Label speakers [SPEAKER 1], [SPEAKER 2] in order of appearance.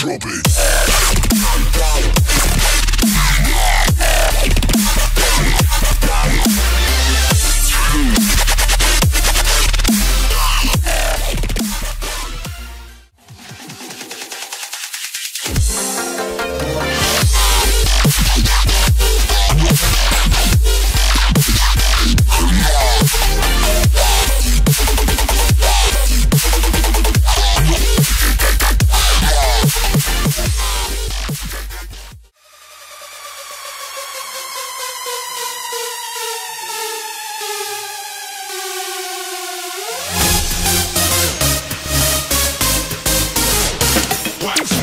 [SPEAKER 1] Drop We'll be right back.
[SPEAKER 2] What?